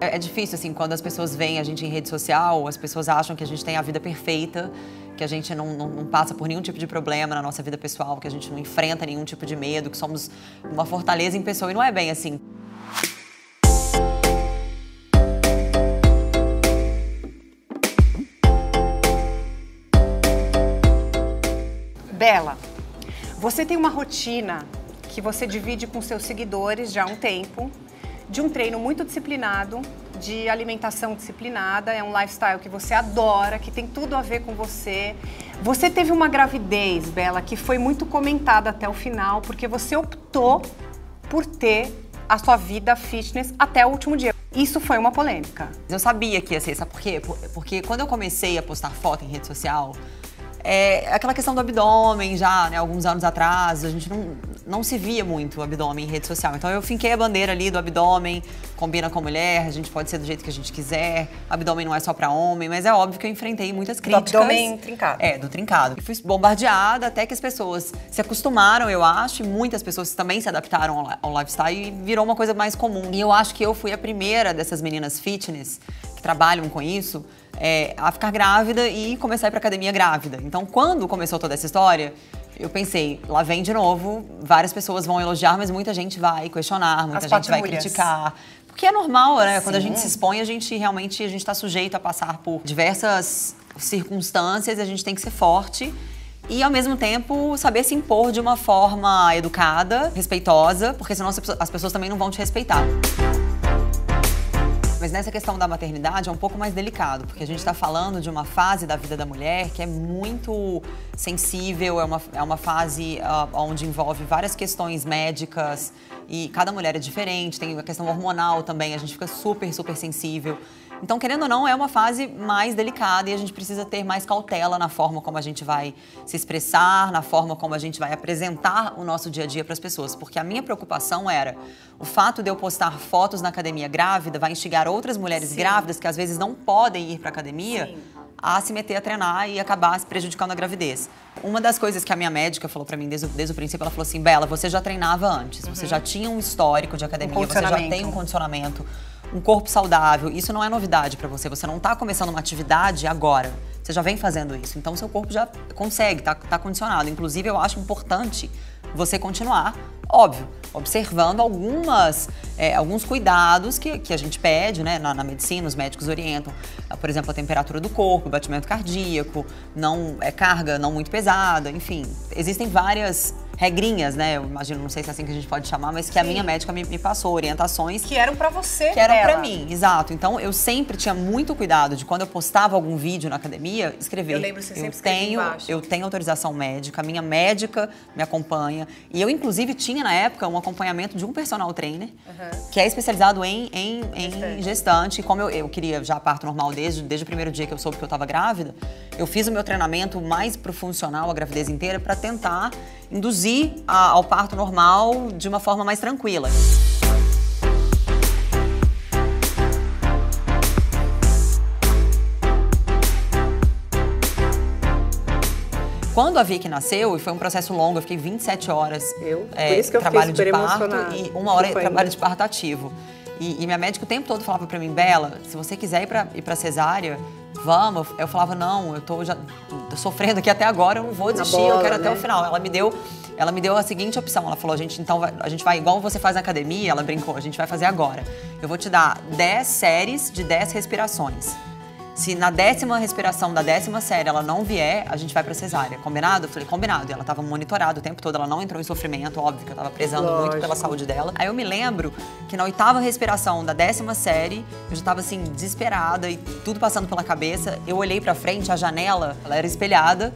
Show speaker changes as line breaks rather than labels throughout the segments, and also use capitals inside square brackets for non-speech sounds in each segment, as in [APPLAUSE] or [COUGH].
É, é difícil, assim, quando as pessoas veem a gente em rede social, as pessoas acham que a gente tem a vida perfeita, que a gente não, não, não, passa por nenhum tipo de problema na nossa vida pessoal, que a gente não enfrenta nenhum tipo de medo, que somos uma fortaleza em pessoa. E não é bem assim.
Bela, você tem uma rotina que você divide com seus seguidores já há um tempo de um treino muito disciplinado, de alimentação disciplinada, é um lifestyle que você adora, que tem tudo a ver com você. Você teve uma gravidez, Bela, que foi muito comentada até o final, porque você optou por ter a sua vida fitness até o último dia. Isso foi uma polêmica.
Eu sabia que ia ser, sabe por quê? Porque quando eu comecei a postar foto em rede social, é aquela questão do abdômen já, né, alguns anos atrás, a gente não, não se via muito o abdômen em rede social. Então eu finquei a bandeira ali do abdômen, combina com mulher, a gente pode ser do jeito que a gente quiser, abdômen não é só para homem, mas é óbvio que eu enfrentei muitas críticas.
Do abdômen trincado.
É, do trincado. E fui bombardeada até que as pessoas se acostumaram, eu acho, e muitas pessoas também se adaptaram ao lifestyle e virou uma coisa mais comum. E eu acho que eu fui a primeira dessas meninas fitness que trabalham com isso é, a ficar grávida e começar a ir pra academia grávida. Então, quando começou toda essa história, eu pensei, lá vem de novo, várias pessoas vão elogiar, mas muita gente vai questionar, muita As gente vai criticar. Porque é normal, né? Sim. Quando a gente se expõe, a gente realmente a gente está sujeito a passar por diversas circunstâncias, a gente tem que ser forte e ao mesmo tempo saber se impor de uma forma educada, respeitosa, porque senão as pessoas também não vão te respeitar. Mas nessa questão da maternidade é um pouco mais delicado, porque a gente está falando de uma fase da vida da mulher que é muito sensível, é uma, é uma fase uh, onde envolve várias questões médicas e cada mulher é diferente, tem a questão hormonal também, a gente fica super, super sensível. Então, querendo ou não, é uma fase mais delicada e a gente precisa ter mais cautela na forma como a gente vai se expressar, na forma como a gente vai apresentar o nosso dia a dia para as pessoas. Porque a minha preocupação era o fato de eu postar fotos na academia grávida vai instigar outras mulheres Sim. grávidas que às vezes não podem ir para a academia. Sim a se meter a treinar e acabar se prejudicando a gravidez. Uma das coisas que a minha médica falou para mim desde, desde, o princípio, ela falou assim: Bela, você já treinava antes, uhum. você já tinha um histórico de academia, um você já tem um condicionamento um corpo saudável, isso não é novidade para você. Você não está começando uma atividade agora. Você já vem fazendo isso. Então, seu corpo já consegue, está tá condicionado. Inclusive, eu acho importante você continuar, óbvio, observando algumas, é, alguns cuidados que, que a gente pede, né? Na, na, medicina, os médicos orientam, por exemplo, a temperatura do corpo, o batimento cardíaco, não é carga não muito pesada, enfim, existem várias regrinhas, né? Eu imagino, não sei se é assim que a gente pode chamar, mas que Sim. a minha médica me, me, passou, orientações.
Que eram para você,
Que eram para mim, exato. Então eu sempre tinha muito cuidado de quando eu postava algum vídeo na academia, escrever.
Eu lembro, você eu sempre
tenho,
embaixo.
Eu tenho autorização médica, a minha médica me acompanha. E eu, inclusive, tinha na época um acompanhamento de um personal trainer, uhum. que é especializado em, em, em gestante. gestante. E como eu, eu queria já parto normal desde, desde o primeiro dia que eu soube que eu estava grávida, eu fiz o meu treinamento mais pro funcional a gravidez inteira para tentar induzir a, ao parto normal de uma forma mais tranquila. Quando a Vicky nasceu, e foi um processo longo, eu fiquei 27 horas
eu, é, por isso que eu trabalho de parto
e uma hora de trabalho de parto ativo. E, e, minha médica o tempo todo falava para mim, Bela, se você quiser ir para ir pra cesárea, vamos. Eu falava, não, eu tô já sofrendo aqui até agora, eu não vou desistir, bola, eu quero né? até o final. Ela me deu ela me deu a seguinte opção. Ela falou: a gente, então, vai, a gente vai, igual você faz na academia, ela brincou, a gente vai fazer agora. Eu vou te dar 10 séries de 10 respirações. Se na décima respiração da décima série ela não vier, a gente vai pra cesárea. Combinado? Eu falei, combinado. E ela tava monitorada o tempo todo, ela não entrou em sofrimento, óbvio que eu tava prezando Lógico. muito pela saúde dela. Aí eu me lembro que na oitava respiração da décima série, eu já tava assim, desesperada e tudo passando pela cabeça. Eu olhei pra frente, a janela, ela era espelhada.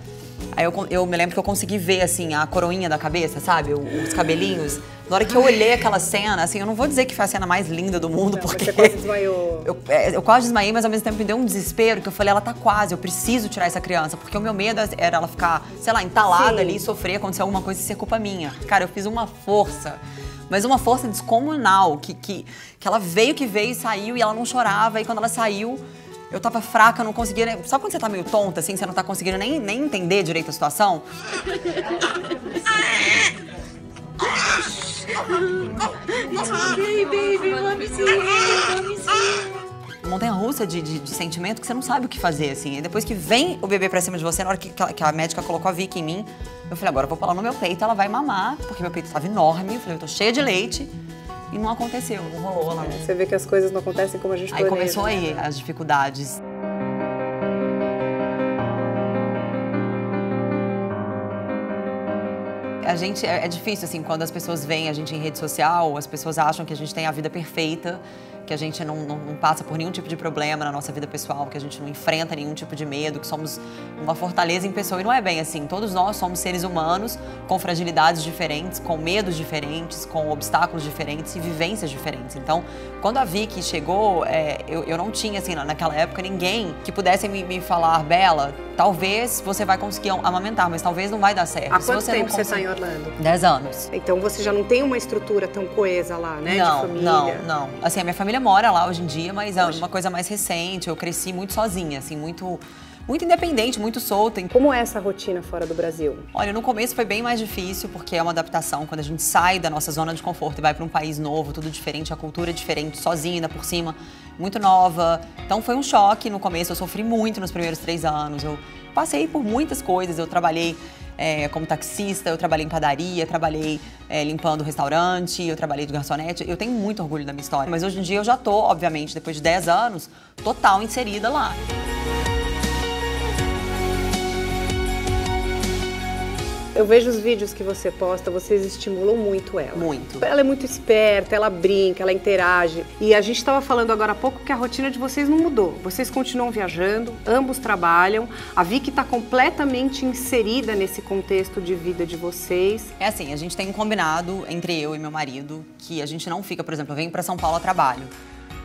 Aí eu, eu me lembro que eu consegui ver, assim, a coroinha da cabeça, sabe? Os cabelinhos. Na hora que eu olhei aquela cena, assim, eu não vou dizer que foi a cena mais linda do mundo, não, porque.
Você quase desmaiou. [LAUGHS]
Eu, é, eu quase desmaiei, mas ao mesmo tempo me deu um desespero, que eu falei, ela tá quase, eu preciso tirar essa criança. Porque o meu medo era ela ficar, sei lá, entalada Sim. ali, sofrer, acontecer alguma coisa e ser culpa minha. Cara, eu fiz uma força mas uma força descomunal, que, que, que ela veio que veio e saiu e ela não chorava. E quando ela saiu, eu tava fraca, não conseguia. Nem... Sabe quando você tá meio tonta, assim, você não tá conseguindo nem, nem entender direito a situação?
See.
montanha-russa de, de, de, sentimento que você não sabe o que fazer, assim. E depois que vem o bebê pra cima de você, na hora que, que a médica colocou a Vicky em mim, eu falei, agora eu vou pular no meu peito, ela vai mamar, porque meu peito estava enorme. Eu falei, eu tô cheia de leite. E não aconteceu, não rolou. Não.
Você vê que as coisas não acontecem como a gente
Aí começou aí né? as dificuldades. a gente é, é, difícil assim quando as pessoas veem a gente em rede social, as pessoas acham que a gente tem a vida perfeita que a gente não, não, não, passa por nenhum tipo de problema na nossa vida pessoal, que a gente não enfrenta nenhum tipo de medo, que somos uma fortaleza em pessoa. E não é bem assim. Todos nós somos seres humanos com fragilidades diferentes, com medos diferentes, com obstáculos diferentes e vivências diferentes. Então, quando a Vicky chegou, é, eu, eu não tinha, assim, naquela época, ninguém que pudesse me, me falar, Bela, talvez você vai conseguir amamentar, mas talvez não vai dar certo.
Há quanto você tempo você está em Orlando?
Dez anos.
Então você já não tem uma estrutura tão coesa lá, né?
Não, de família. não, não. Assim, a minha família mora lá hoje em dia, mas é uma coisa mais recente. Eu cresci muito sozinha, assim, muito muito independente, muito solta.
Como é essa rotina fora do Brasil?
Olha, no começo foi bem mais difícil, porque é uma adaptação. Quando a gente sai da nossa zona de conforto e vai para um país novo, tudo diferente, a cultura é diferente, sozinha, ainda por cima, muito nova. Então foi um choque no começo, eu sofri muito nos primeiros três anos. Eu passei por muitas coisas, eu trabalhei é, como taxista, eu trabalhei em padaria, trabalhei é, limpando restaurante, eu trabalhei de garçonete. Eu tenho muito orgulho da minha história, mas hoje em dia eu já tô, obviamente, depois de 10 anos, total inserida lá.
Eu vejo os vídeos que você posta, vocês estimulam muito ela.
Muito.
Ela é muito esperta, ela brinca, ela interage. E a gente estava falando agora há pouco que a rotina de vocês não mudou. Vocês continuam viajando, ambos trabalham. A Vicky está completamente inserida nesse contexto de vida de vocês.
É assim, a gente tem um combinado entre eu e meu marido que a gente não fica, por exemplo, eu venho para São Paulo a trabalho.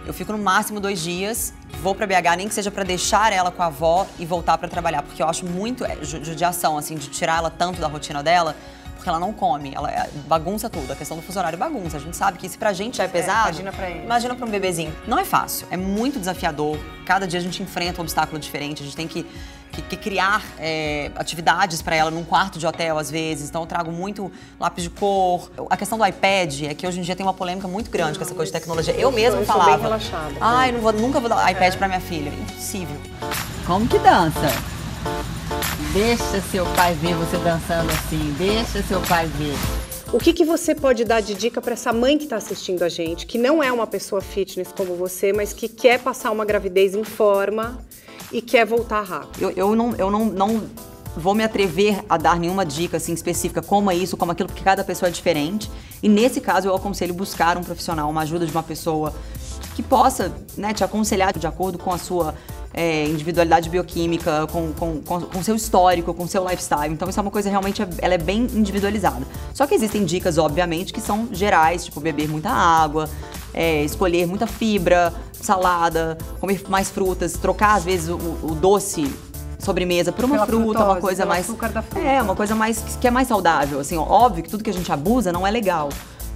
Eu fico no máximo dois dias, vou para BH, nem que seja para deixar ela com a avó e voltar para trabalhar, porque eu acho muito é, judiação, assim, de tirar ela tanto da rotina dela, porque ela não come, ela é, bagunça tudo. A questão do funcionário bagunça. A gente sabe que isso pra gente já é pesado. É,
imagina pra ele.
Imagina pra um bebezinho. Não é fácil, é muito desafiador. Cada dia a gente enfrenta um obstáculo diferente, a gente tem que que, que criar é, atividades para ela num quarto de hotel, às vezes. Então, eu trago muito lápis de cor. A questão do iPad é que hoje em dia tem uma polêmica muito grande não, com essa coisa de tecnologia. Eu, eu mesma falava. Bem
relaxada.
Ai, não vou, nunca vou dar iPad é. para minha filha. Impossível. Como que dança? Deixa seu pai ver você dançando assim. Deixa seu pai ver.
O que, que você pode dar de dica para essa mãe que está assistindo a gente, que não é uma pessoa fitness como você, mas que quer passar uma gravidez em forma e quer voltar rápido?
Eu, eu, não, eu não, não vou me atrever a dar nenhuma dica assim, específica como é isso, como aquilo, porque cada pessoa é diferente. E nesse caso eu aconselho buscar um profissional, uma ajuda de uma pessoa que possa né, te aconselhar de acordo com a sua é, individualidade bioquímica, com, com, com, com, seu histórico, com seu lifestyle. Então isso é uma coisa realmente, ela é bem individualizada. Só que existem dicas, obviamente, que são gerais, tipo beber muita água, é, escolher muita fibra, salada, comer mais frutas, trocar às vezes o, o doce sobremesa por uma
pela
fruta,
frutose,
uma coisa mais
fruta.
é uma coisa mais que é mais saudável. Assim, óbvio que tudo que a gente abusa não é legal.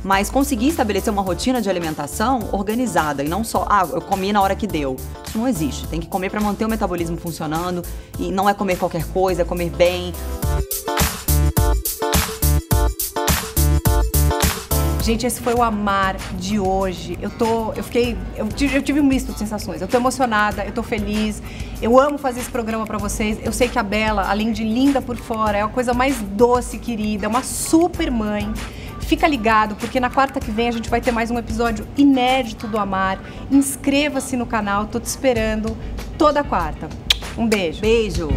Mas conseguir estabelecer uma rotina de alimentação organizada e não só, ah, eu comi na hora que deu. Isso não existe. Tem que comer para manter o metabolismo funcionando e não é comer qualquer coisa, é comer bem.
Gente, esse foi o Amar de hoje. Eu tô, eu fiquei, eu tive, eu tive um misto de sensações. Eu tô emocionada, eu tô feliz. Eu amo fazer esse programa para vocês. Eu sei que a Bela, além de linda por fora, é a coisa mais doce, querida, é uma super mãe. Fica ligado, porque na quarta que vem a gente vai ter mais um episódio inédito do Amar. Inscreva-se no canal, tô te esperando toda quarta. Um beijo.
Beijo.